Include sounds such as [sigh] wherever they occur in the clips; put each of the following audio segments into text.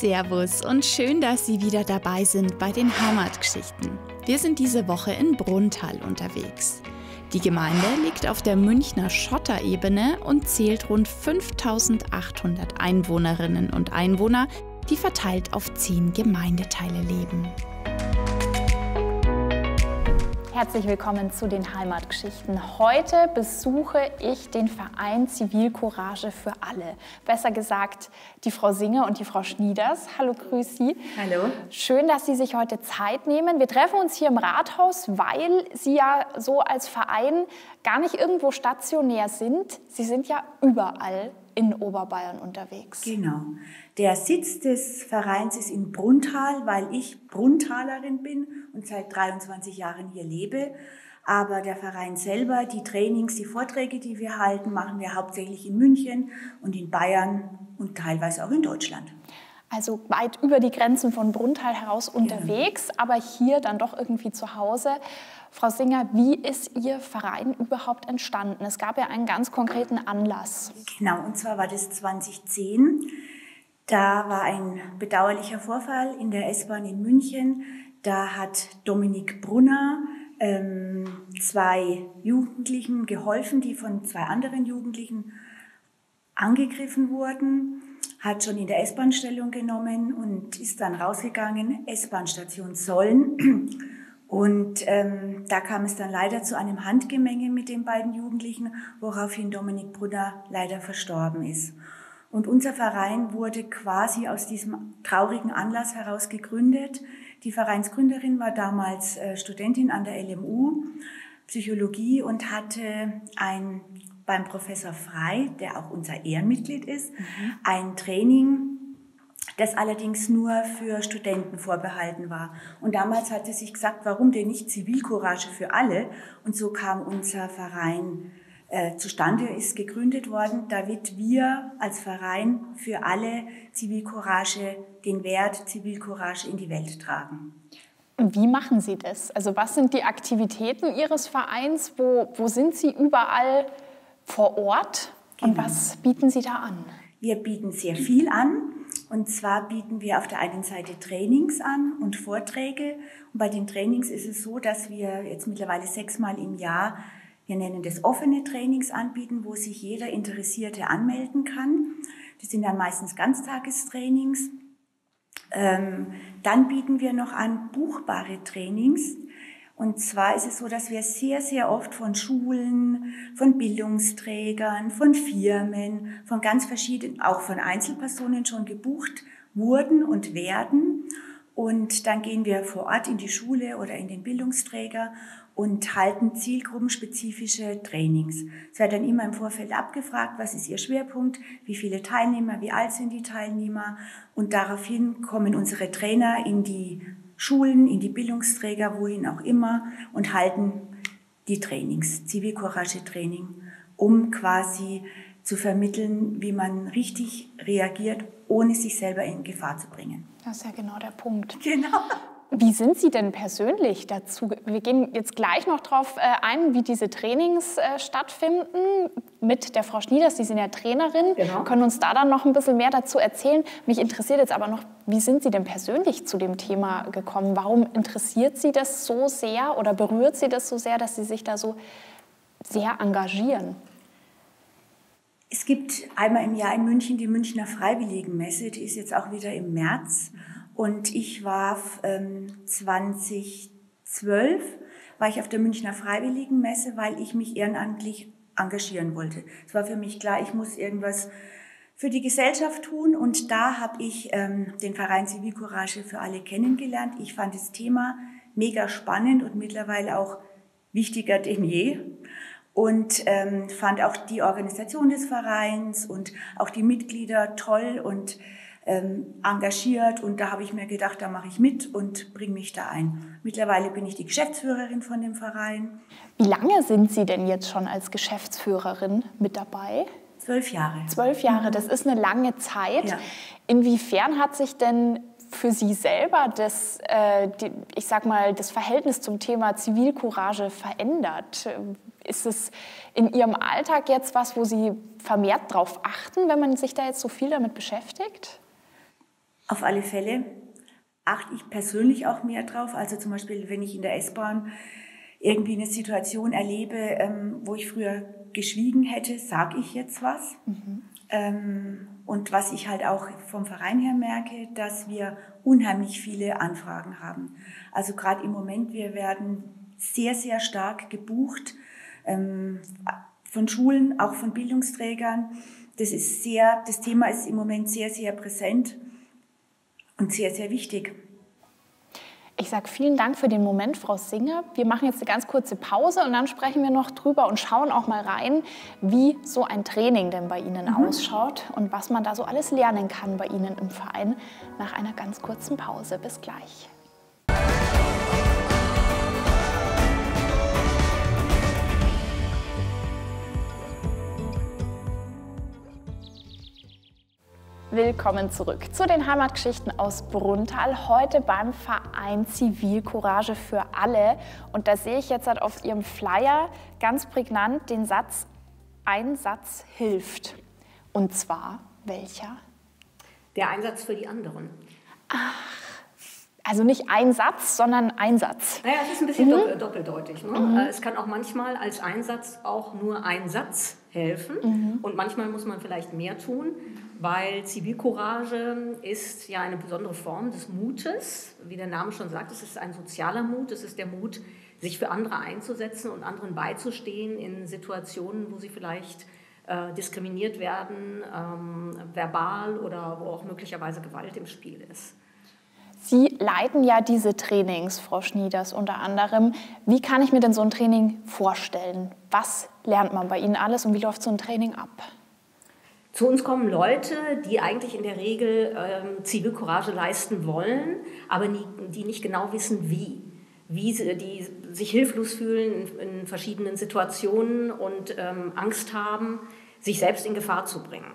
Servus und schön, dass Sie wieder dabei sind bei den Heimatgeschichten. Wir sind diese Woche in Brunntal unterwegs. Die Gemeinde liegt auf der Münchner Schotterebene und zählt rund 5800 Einwohnerinnen und Einwohner, die verteilt auf zehn Gemeindeteile leben. Herzlich willkommen zu den Heimatgeschichten. Heute besuche ich den Verein Zivilcourage für alle. Besser gesagt, die Frau Singer und die Frau Schnieders. Hallo, grüß Sie. Hallo. Schön, dass Sie sich heute Zeit nehmen. Wir treffen uns hier im Rathaus, weil Sie ja so als Verein gar nicht irgendwo stationär sind. Sie sind ja überall in Oberbayern unterwegs. Genau. Der Sitz des Vereins ist in Brunntal, weil ich Brunntalerin bin und seit 23 Jahren hier lebe. Aber der Verein selber, die Trainings, die Vorträge, die wir halten, machen wir hauptsächlich in München und in Bayern und teilweise auch in Deutschland. Also weit über die Grenzen von Brunntal heraus unterwegs, genau. aber hier dann doch irgendwie zu Hause. Frau Singer, wie ist Ihr Verein überhaupt entstanden? Es gab ja einen ganz konkreten Anlass. Genau, und zwar war das 2010. Da war ein bedauerlicher Vorfall in der S-Bahn in München. Da hat Dominik Brunner ähm, zwei Jugendlichen geholfen, die von zwei anderen Jugendlichen angegriffen wurden, hat schon in der S-Bahn Stellung genommen und ist dann rausgegangen, S-Bahn-Station Sollen. Und ähm, da kam es dann leider zu einem Handgemenge mit den beiden Jugendlichen, woraufhin Dominik Brunner leider verstorben ist. Und unser Verein wurde quasi aus diesem traurigen Anlass heraus gegründet. Die Vereinsgründerin war damals äh, Studentin an der LMU, Psychologie und hatte ein, beim Professor Frei, der auch unser Ehrenmitglied ist, mhm. ein Training, das allerdings nur für Studenten vorbehalten war. Und damals hatte sich gesagt, warum denn nicht Zivilcourage für alle? Und so kam unser Verein äh, zustande ist gegründet worden, damit wir als Verein für alle Zivilcourage, den Wert Zivilcourage in die Welt tragen. Wie machen Sie das? Also was sind die Aktivitäten Ihres Vereins? Wo, wo sind Sie überall vor Ort? Und genau. was bieten Sie da an? Wir bieten sehr viel an. Und zwar bieten wir auf der einen Seite Trainings an und Vorträge. Und bei den Trainings ist es so, dass wir jetzt mittlerweile sechsmal im Jahr wir nennen das offene Trainings anbieten, wo sich jeder Interessierte anmelden kann. Das sind dann meistens Ganztagestrainings. Ähm, dann bieten wir noch an buchbare Trainings. Und zwar ist es so, dass wir sehr, sehr oft von Schulen, von Bildungsträgern, von Firmen, von ganz verschiedenen, auch von Einzelpersonen schon gebucht wurden und werden. Und dann gehen wir vor Ort in die Schule oder in den Bildungsträger und halten zielgruppenspezifische Trainings. Es wird dann immer im Vorfeld abgefragt, was ist Ihr Schwerpunkt, wie viele Teilnehmer, wie alt sind die Teilnehmer und daraufhin kommen unsere Trainer in die Schulen, in die Bildungsträger, wohin auch immer und halten die Trainings, Zivilcourage-Training, um quasi zu vermitteln, wie man richtig reagiert, ohne sich selber in Gefahr zu bringen. Das ist ja genau der Punkt. Genau. Wie sind Sie denn persönlich dazu? Wir gehen jetzt gleich noch darauf äh, ein, wie diese Trainings äh, stattfinden mit der Frau Schnieders. Sie sind ja Trainerin, genau. können uns da dann noch ein bisschen mehr dazu erzählen. Mich interessiert jetzt aber noch, wie sind Sie denn persönlich zu dem Thema gekommen? Warum interessiert Sie das so sehr oder berührt Sie das so sehr, dass Sie sich da so sehr engagieren? Es gibt einmal im Jahr in München die Münchner Freiwilligenmesse, die ist jetzt auch wieder im März. Und ich war ähm, 2012 war ich auf der Münchner Freiwilligenmesse, weil ich mich ehrenamtlich engagieren wollte. Es war für mich klar, ich muss irgendwas für die Gesellschaft tun und da habe ich ähm, den Verein Zivilcourage für alle kennengelernt. Ich fand das Thema mega spannend und mittlerweile auch wichtiger denn je und ähm, fand auch die Organisation des Vereins und auch die Mitglieder toll und ähm, engagiert und da habe ich mir gedacht, da mache ich mit und bringe mich da ein. Mittlerweile bin ich die Geschäftsführerin von dem Verein. Wie lange sind Sie denn jetzt schon als Geschäftsführerin mit dabei? Zwölf Jahre. Zwölf Jahre, mhm. das ist eine lange Zeit. Ja. Inwiefern hat sich denn für Sie selber das, äh, die, ich sag mal, das Verhältnis zum Thema Zivilcourage verändert? Ist es in Ihrem Alltag jetzt was, wo Sie vermehrt darauf achten, wenn man sich da jetzt so viel damit beschäftigt? Auf alle Fälle achte ich persönlich auch mehr drauf. Also zum Beispiel, wenn ich in der S-Bahn irgendwie eine Situation erlebe, ähm, wo ich früher geschwiegen hätte, sage ich jetzt was. Mhm. Ähm, und was ich halt auch vom Verein her merke, dass wir unheimlich viele Anfragen haben. Also gerade im Moment, wir werden sehr, sehr stark gebucht ähm, von Schulen, auch von Bildungsträgern. Das ist sehr, das Thema ist im Moment sehr, sehr präsent und sehr, sehr wichtig. Ich sage vielen Dank für den Moment, Frau Singer. Wir machen jetzt eine ganz kurze Pause und dann sprechen wir noch drüber und schauen auch mal rein, wie so ein Training denn bei Ihnen mhm. ausschaut und was man da so alles lernen kann bei Ihnen im Verein nach einer ganz kurzen Pause. Bis gleich. Willkommen zurück zu den Heimatgeschichten aus Bruntal. Heute beim Verein Zivilcourage für alle. Und da sehe ich jetzt halt auf Ihrem Flyer ganz prägnant den Satz: Ein Satz hilft. Und zwar welcher? Der Einsatz für die anderen. Ach, also nicht ein Satz, sondern ein Satz. Naja, es ist ein bisschen mhm. doppeldeutig. Ne? Mhm. Es kann auch manchmal als Einsatz auch nur ein Satz helfen. Mhm. Und manchmal muss man vielleicht mehr tun weil Zivilcourage ist ja eine besondere Form des Mutes. Wie der Name schon sagt, es ist ein sozialer Mut, es ist der Mut, sich für andere einzusetzen und anderen beizustehen in Situationen, wo sie vielleicht äh, diskriminiert werden, ähm, verbal oder wo auch möglicherweise Gewalt im Spiel ist. Sie leiten ja diese Trainings, Frau Schnieders, unter anderem. Wie kann ich mir denn so ein Training vorstellen? Was lernt man bei Ihnen alles und wie läuft so ein Training ab? Zu uns kommen Leute, die eigentlich in der Regel ähm, Zivilcourage leisten wollen, aber nie, die nicht genau wissen, wie. Wie sie die sich hilflos fühlen in, in verschiedenen Situationen und ähm, Angst haben, sich selbst in Gefahr zu bringen.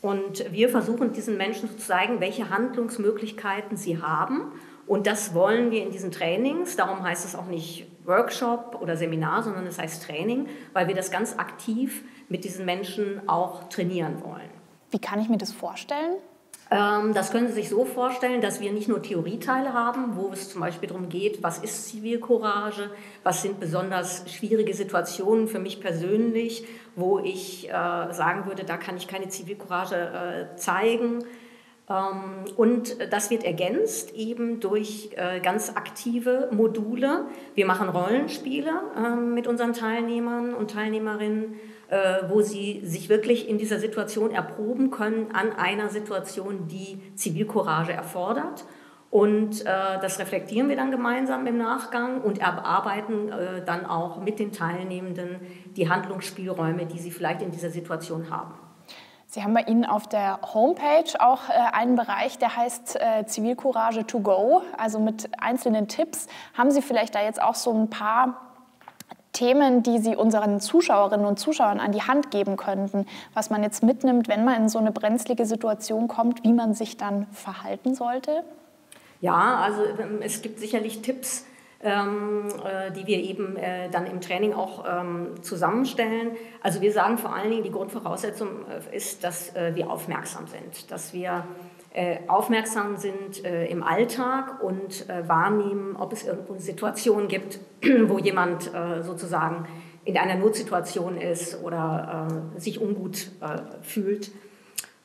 Und wir versuchen diesen Menschen zu zeigen, welche Handlungsmöglichkeiten sie haben. Und das wollen wir in diesen Trainings. Darum heißt es auch nicht Workshop oder Seminar, sondern es heißt Training, weil wir das ganz aktiv mit diesen Menschen auch trainieren wollen. Wie kann ich mir das vorstellen? Ähm, das können Sie sich so vorstellen, dass wir nicht nur Theorieteile haben, wo es zum Beispiel darum geht, was ist Zivilcourage, was sind besonders schwierige Situationen für mich persönlich, wo ich äh, sagen würde, da kann ich keine Zivilcourage äh, zeigen. Ähm, und das wird ergänzt eben durch äh, ganz aktive Module. Wir machen Rollenspiele ähm, mit unseren Teilnehmern und Teilnehmerinnen äh, wo sie sich wirklich in dieser Situation erproben können an einer Situation, die Zivilcourage erfordert. Und äh, das reflektieren wir dann gemeinsam im Nachgang und erarbeiten dann auch mit den Teilnehmenden die Handlungsspielräume, die sie vielleicht in dieser Situation haben. Sie haben bei Ihnen auf der Homepage auch äh, einen Bereich, der heißt äh, Zivilcourage to go, also mit einzelnen Tipps. Haben Sie vielleicht da jetzt auch so ein paar Themen, die Sie unseren Zuschauerinnen und Zuschauern an die Hand geben könnten, was man jetzt mitnimmt, wenn man in so eine brenzlige Situation kommt, wie man sich dann verhalten sollte? Ja, also ähm, es gibt sicherlich Tipps, die wir eben äh, dann im Training auch ähm, zusammenstellen. Also wir sagen vor allen Dingen, die Grundvoraussetzung äh, ist, dass äh, wir aufmerksam sind, dass wir äh, aufmerksam sind äh, im Alltag und äh, wahrnehmen, ob es irgendwo eine Situation gibt, [clears throat] wo jemand sozusagen in einer Notsituation ist oder sich ungut fühlt.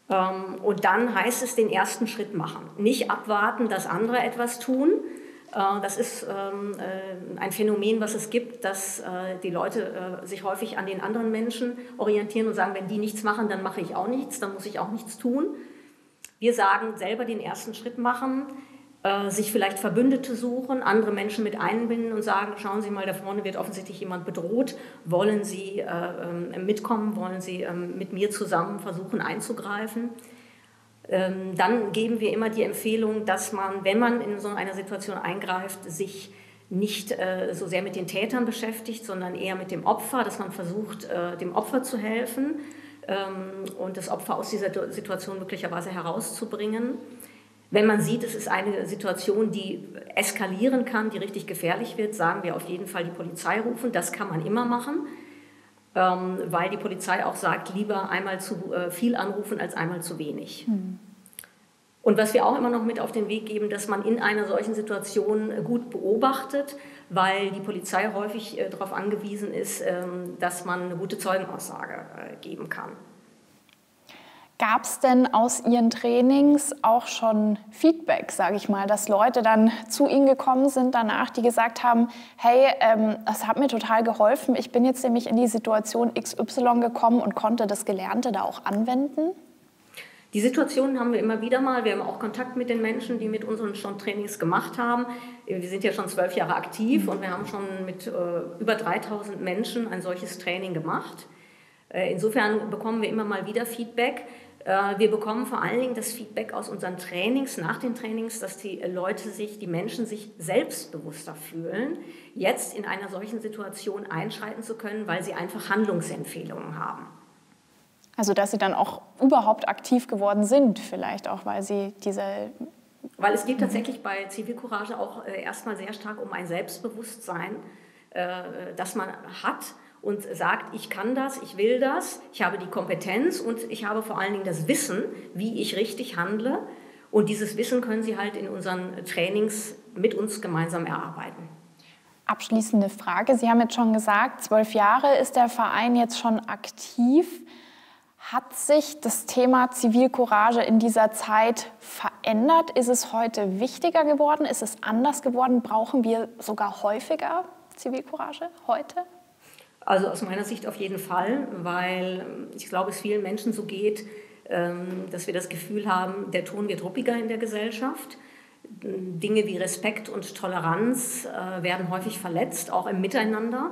Ähm, und dann heißt es, den ersten Schritt machen. Nicht abwarten, dass andere etwas tun. Das ist ähm, ein Phänomen, was es gibt, dass die Leute sich häufig an den anderen Menschen orientieren und sagen, wenn die nichts machen, dann mache ich auch nichts, dann muss ich auch nichts tun. Wir sagen, selber den ersten Schritt machen, äh, sich vielleicht Verbündete suchen, andere Menschen mit einbinden und sagen, schauen Sie mal, da vorne wird offensichtlich jemand bedroht, wollen Sie äh, ähm, mitkommen, wollen Sie ähm, mit mir zusammen versuchen einzugreifen. Ähm, dann geben wir immer die Empfehlung, dass man, wenn man in so einer Situation eingreift, sich nicht äh, so sehr mit den Tätern beschäftigt, sondern eher mit dem Opfer, dass man versucht, äh, dem Opfer zu helfen ähm, und das Opfer aus dieser Situation möglicherweise herauszubringen. Wenn man sieht, es ist eine Situation, die eskalieren kann, die richtig gefährlich wird, sagen wir auf jeden Fall die Polizei rufen. Das kann man immer machen, ähm, weil die Polizei auch sagt, lieber einmal zu äh, viel anrufen als einmal zu wenig. Hm. Und was wir auch immer noch mit auf den Weg geben, dass man in einer solchen Situation gut beobachtet, weil die Polizei häufig äh, darauf angewiesen ist, ähm, dass man eine gute Zeugenaussage äh, geben kann. Gab es denn aus Ihren Trainings auch schon Feedback, sage ich mal, dass Leute dann zu Ihnen gekommen sind danach, die gesagt haben, hey, ähm, das hat mir total geholfen, ich bin jetzt nämlich in die Situation XY gekommen und konnte das Gelernte da auch anwenden? Die Situationen haben wir immer wieder mal. Wir haben auch Kontakt mit den Menschen, die mit unseren schon Trainings gemacht haben. Wir sind ja schon zwölf Jahre aktiv und wir haben schon mit äh, über 3000 Menschen ein solches Training gemacht. Äh, insofern bekommen wir immer mal wieder Feedback. Äh, wir bekommen vor allen Dingen das Feedback aus unseren Trainings, nach den Trainings, dass die Leute sich, die Menschen sich selbstbewusster fühlen, jetzt in einer solchen Situation einschreiten zu können, weil sie einfach Handlungsempfehlungen haben. Also dass sie dann auch überhaupt aktiv geworden sind, vielleicht auch, weil sie diese... Weil es geht tatsächlich bei Zivilcourage auch äh, erstmal sehr stark um ein Selbstbewusstsein, das man hat und sagt, ich kann das, ich will das, ich habe die Kompetenz und ich habe vor allen Dingen das Wissen, wie ich richtig handle. Und dieses Wissen können Sie halt in unseren Trainings mit uns gemeinsam erarbeiten. Abschließende Frage. Sie haben jetzt schon gesagt, zwölf Jahre ist der Verein jetzt schon aktiv. Hat sich das Thema Zivilcourage in dieser Zeit verändert? Ist es heute wichtiger geworden? Ist es anders geworden? Brauchen wir sogar häufiger Zivilcourage heute? Also aus meiner Sicht auf jeden Fall, weil ähm, ich glaube, es vielen Menschen so geht, ähm, dass wir das Gefühl haben, der Ton wird ruppiger in der Gesellschaft. Dinge wie Respekt und Toleranz äh, werden häufig verletzt, auch im Miteinander.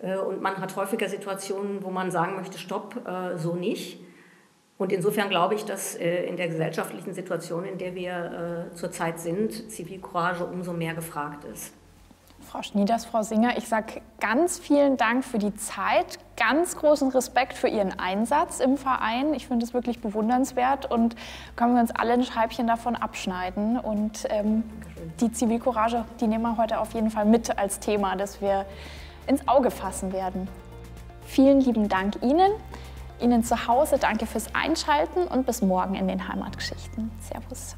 Äh, und man hat häufiger Situationen, wo man sagen möchte, stopp, äh, so nicht. Und insofern glaube ich, dass in der gesellschaftlichen Situation, in der wir zurzeit sind, Zivilcourage umso mehr gefragt ist. Frau Schnieders, Frau Singer, ich sage ganz vielen Dank für die Zeit, ganz großen Respekt für Ihren Einsatz im Verein. Ich finde es wirklich bewundernswert und können wir uns alle ein Scheibchen davon abschneiden. Und ähm, die Zivilcourage, die nehmen wir heute auf jeden Fall mit als Thema, das wir ins Auge fassen werden. Vielen lieben Dank Ihnen. Ihnen zu Hause danke fürs Einschalten und bis morgen in den Heimatgeschichten. Servus.